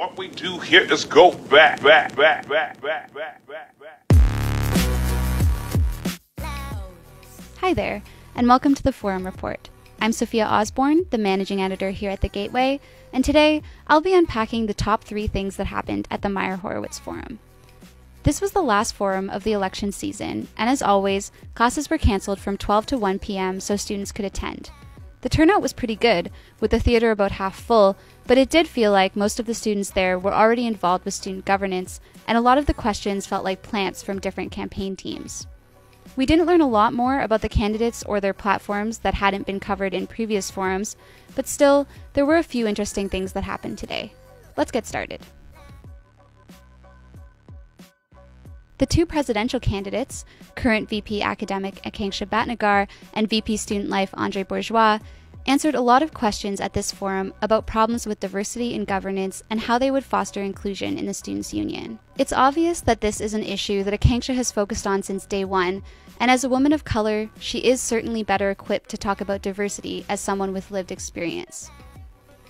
What we do here is go back, back, back, back, back, back, back, back. Hi there, and welcome to the Forum Report. I'm Sophia Osborne, the managing editor here at the Gateway, and today I'll be unpacking the top three things that happened at the Myer Horowitz Forum. This was the last forum of the election season, and as always, classes were canceled from 12 to 1 p.m. so students could attend. The turnout was pretty good, with the theater about half full, but it did feel like most of the students there were already involved with student governance, and a lot of the questions felt like plants from different campaign teams. We didn't learn a lot more about the candidates or their platforms that hadn't been covered in previous forums, but still, there were a few interesting things that happened today. Let's get started. The two presidential candidates, current VP Academic Akanksha Bhatnagar and VP Student Life Andre Bourgeois, answered a lot of questions at this forum about problems with diversity in governance and how they would foster inclusion in the Students' Union. It's obvious that this is an issue that Akanksha has focused on since day one, and as a woman of color, she is certainly better equipped to talk about diversity as someone with lived experience.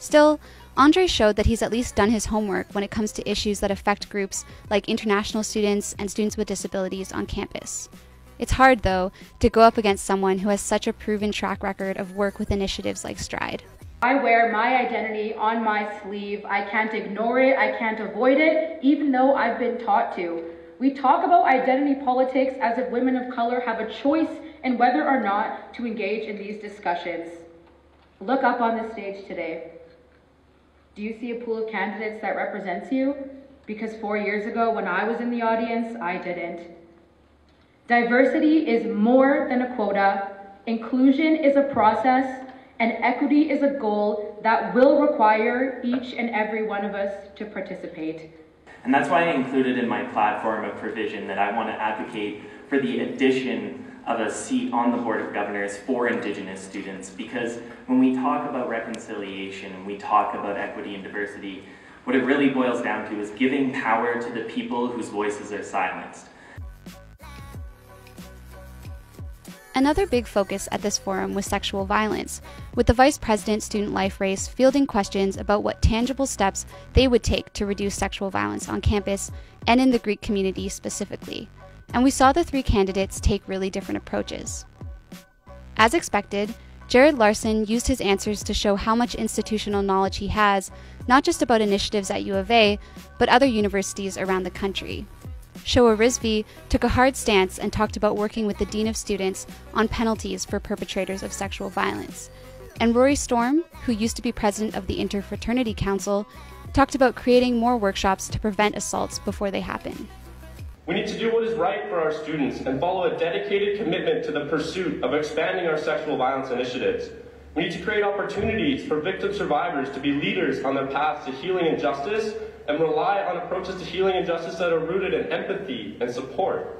Still, Andre showed that he's at least done his homework when it comes to issues that affect groups like international students and students with disabilities on campus. It's hard, though, to go up against someone who has such a proven track record of work with initiatives like Stride. I wear my identity on my sleeve. I can't ignore it, I can't avoid it, even though I've been taught to. We talk about identity politics as if women of color have a choice in whether or not to engage in these discussions. Look up on the stage today. Do you see a pool of candidates that represents you? Because four years ago, when I was in the audience, I didn't. Diversity is more than a quota, inclusion is a process, and equity is a goal that will require each and every one of us to participate. And that's why I included in my platform a provision that I want to advocate for the addition of a seat on the Board of Governors for Indigenous students. Because when we talk about reconciliation and we talk about equity and diversity, what it really boils down to is giving power to the people whose voices are silenced. Another big focus at this forum was sexual violence, with the Vice President Student Life Race fielding questions about what tangible steps they would take to reduce sexual violence on campus and in the Greek community specifically. And we saw the three candidates take really different approaches. As expected, Jared Larson used his answers to show how much institutional knowledge he has, not just about initiatives at U of A, but other universities around the country. Shoa Rizvi took a hard stance and talked about working with the Dean of Students on penalties for perpetrators of sexual violence. And Rory Storm, who used to be president of the Interfraternity Council, talked about creating more workshops to prevent assaults before they happen. We need to do what is right for our students and follow a dedicated commitment to the pursuit of expanding our sexual violence initiatives. We need to create opportunities for victim survivors to be leaders on their path to healing and justice and rely on approaches to healing and justice that are rooted in empathy and support.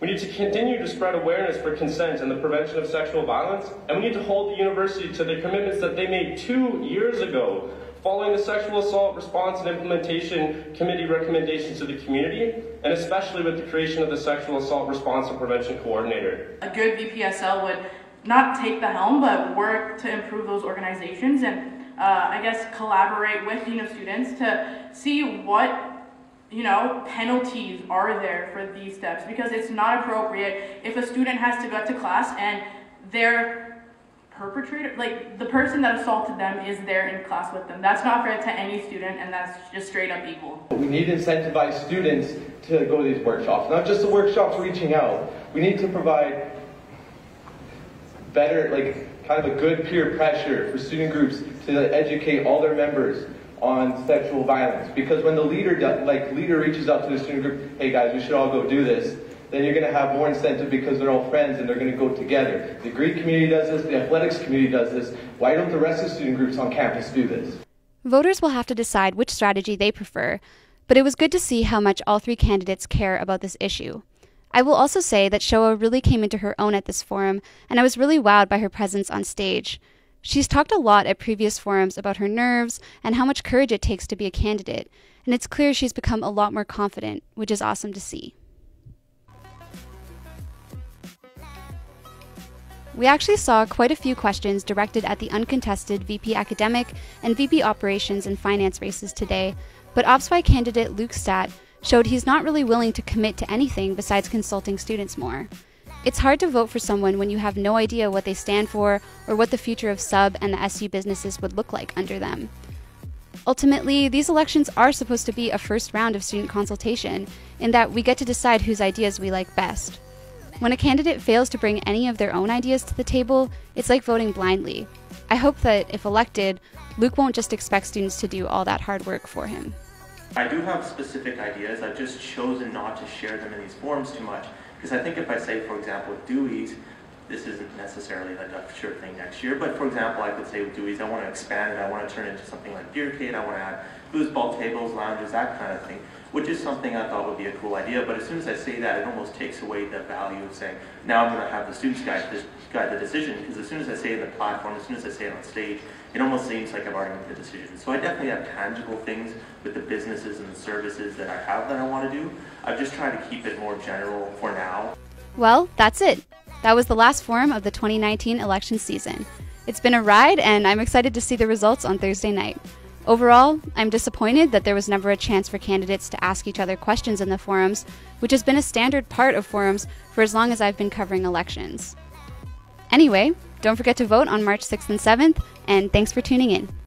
We need to continue to spread awareness for consent and the prevention of sexual violence, and we need to hold the university to the commitments that they made two years ago following the Sexual Assault Response and Implementation Committee recommendations to the community, and especially with the creation of the Sexual Assault Response and Prevention Coordinator. A good VPSL would not take the helm, but work to improve those organizations and uh, I guess, collaborate with you know students to see what you know penalties are there for these steps because it's not appropriate if a student has to go to class and their perpetrator like the person that assaulted them is there in class with them. That's not fair to any student and that's just straight up equal we need to incentivize students to go to these workshops not just the workshops reaching out. We need to provide better like kind of a good peer pressure for student groups to educate all their members on sexual violence. Because when the leader, like leader reaches out to the student group, hey guys, we should all go do this, then you're going to have more incentive because they're all friends and they're going to go together. The Greek community does this, the athletics community does this. Why don't the rest of the student groups on campus do this? Voters will have to decide which strategy they prefer, but it was good to see how much all three candidates care about this issue. I will also say that Shoa really came into her own at this forum, and I was really wowed by her presence on stage. She's talked a lot at previous forums about her nerves and how much courage it takes to be a candidate, and it's clear she's become a lot more confident, which is awesome to see. We actually saw quite a few questions directed at the uncontested VP Academic and VP Operations and Finance races today, but OPSY candidate Luke Statt showed he's not really willing to commit to anything besides consulting students more. It's hard to vote for someone when you have no idea what they stand for or what the future of sub and the SU businesses would look like under them. Ultimately, these elections are supposed to be a first round of student consultation, in that we get to decide whose ideas we like best. When a candidate fails to bring any of their own ideas to the table, it's like voting blindly. I hope that, if elected, Luke won't just expect students to do all that hard work for him. I do have specific ideas. I've just chosen not to share them in these forums too much. Because I think if I say, for example, Dewey's, this isn't necessarily like a sure thing next year, but for example, I could say with Dewey's, I want to expand it, I want to turn it into something like Beercade, I want to add foosball tables, lounges, that kind of thing, which is something I thought would be a cool idea, but as soon as I say that, it almost takes away the value of saying, now I'm going to have the students guide, guide the decision, because as soon as I say it the platform, as soon as I say it on stage, it almost seems like I've already made the decision. So I definitely have tangible things with the businesses and the services that I have that I want to do. I've just tried to keep it more general for now. Well, that's it. That was the last forum of the 2019 election season. It's been a ride, and I'm excited to see the results on Thursday night. Overall, I'm disappointed that there was never a chance for candidates to ask each other questions in the forums, which has been a standard part of forums for as long as I've been covering elections. Anyway, don't forget to vote on March 6th and 7th, and thanks for tuning in.